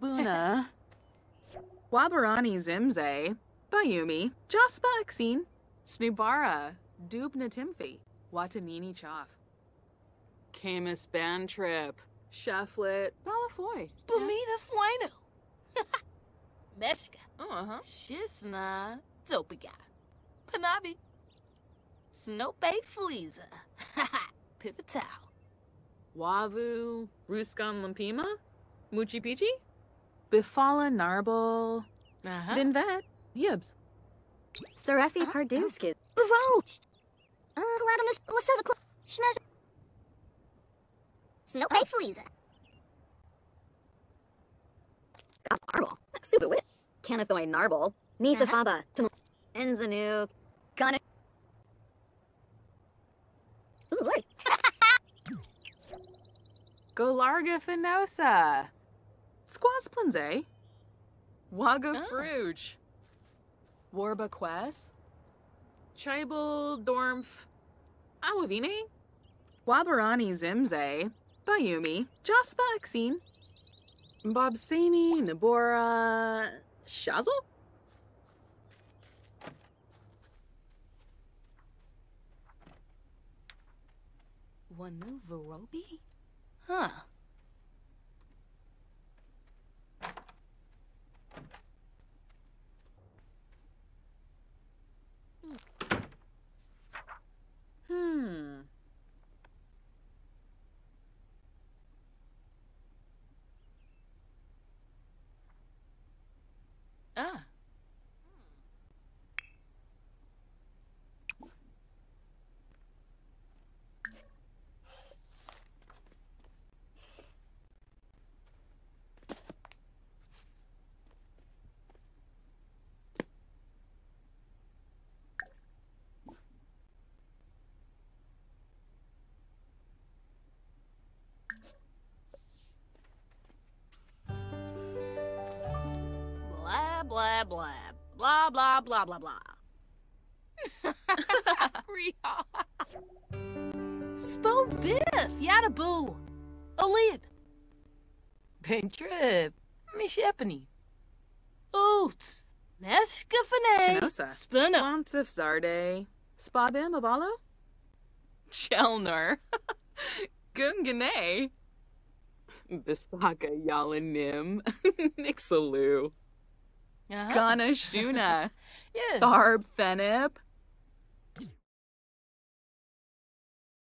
Buna. Wabarani Zimze. Bayumi. Jaspa Aksin. Snubara. Dubna Timfi. Watanini Chaff. Camus Band Trip. Cheflet. Balafoy. Bumina Fwino. Meshka. Uh-huh. Shisna. Topiga. Panabi. Snope Fleeza. Pivotal. Wavu. Ruskan Lampima. Muchi Pichi. Bifala Narbal. Uh-huh. Binvet. Yibs. Sarefi Parduskis. Baroach! Uh, Gladamus, Lasota, Cl- Schmez. Snow Bay Fleeza. Narble. Super wit. Canathoy Narble. Nisa Faba. Tam- Enzanu. Kana. Ooh, Lord. Golarga Finosa. Squaz Plinze. Wago Oh. Ah. Fruge. Warba Quest. Chibel Dormf. Awavine. Wabarani Zimze. Bayumi. Jaspa Aksin. Bobsani Nabora. Shazzle? Wanu Varobi? Huh. Blah, blah, blah. Blah, blah, blah, blah, blah. Spo Biff, Yada Boo. Olib. Ben Trip. Miss Epony. Oots. Leska Fane. Chinosa. Spinner. Pontif Zarde. Spabim Abalo? Chelner. Gungane. Bisaka Yalanim. Nixaloo. Uh-huh. Ghana Shuna. Yeah. Tharb Fenip.